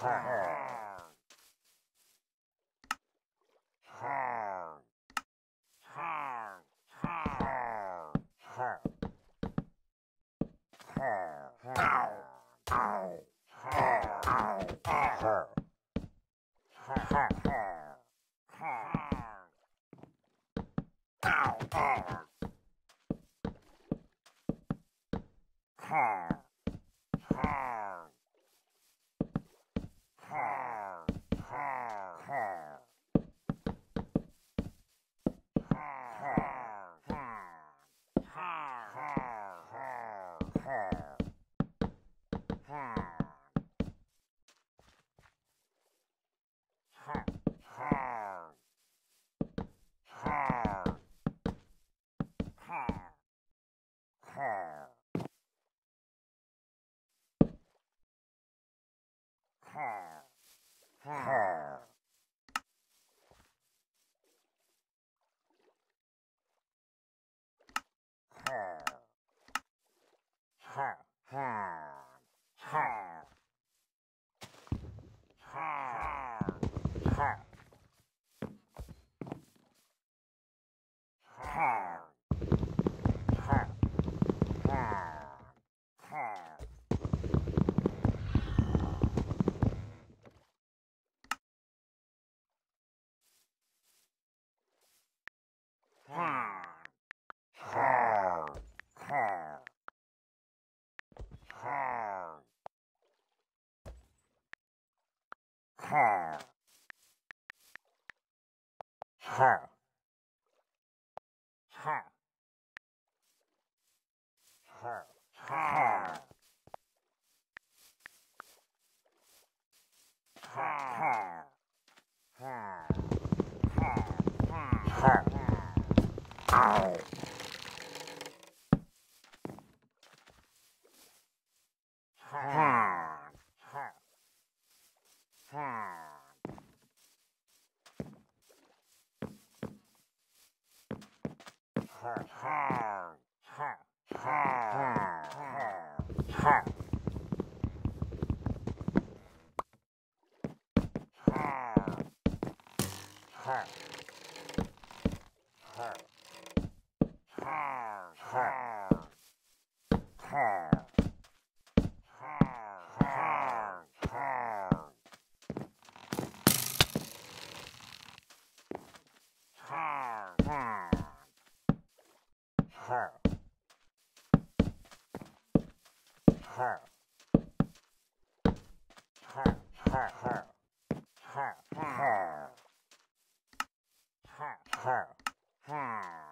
Hard. Hard. Hard. Hard. Hard. Hard. Hard. Hard. Hard. Har. Har. Har. Har. Har. Har. Har. Har. Har. Huh. Hmm.